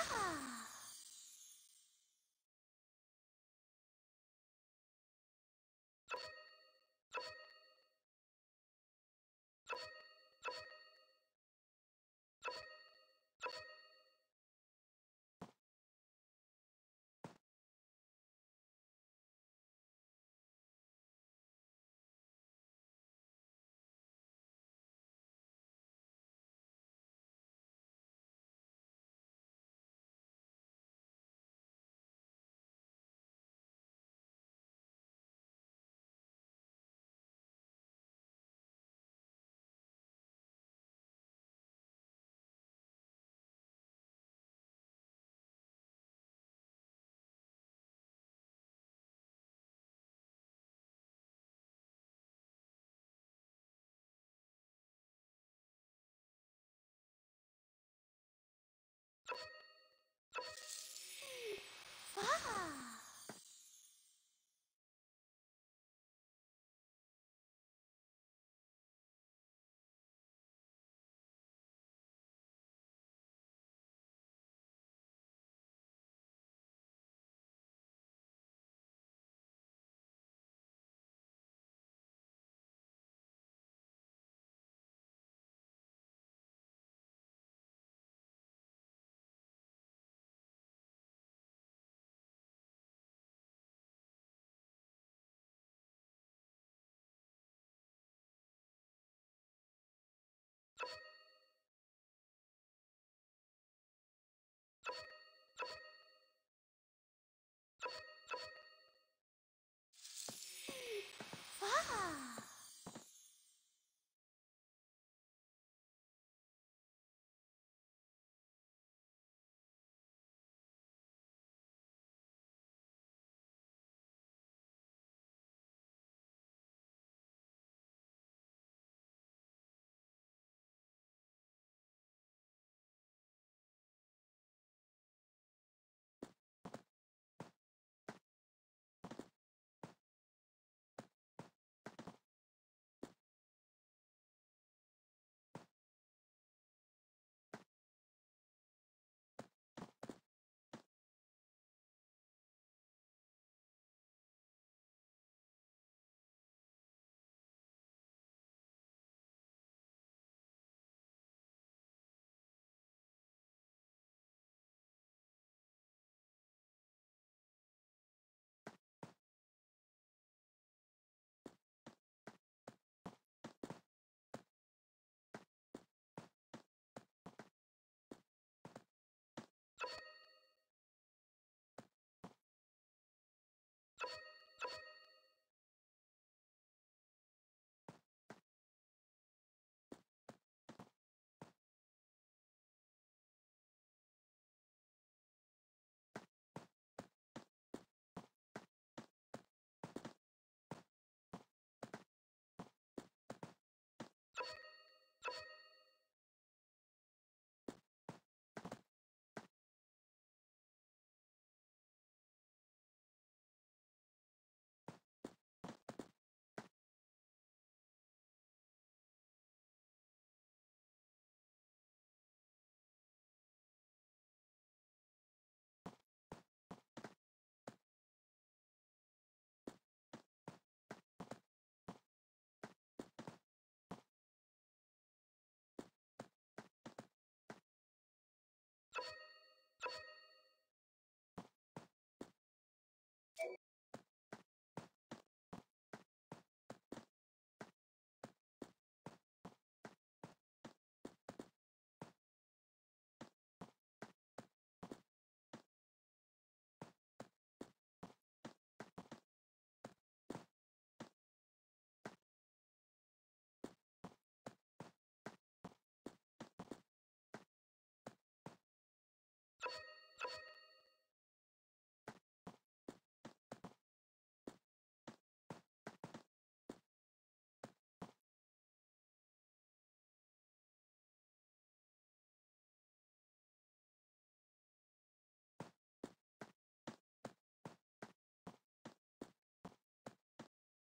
Ah! Ah! Ah!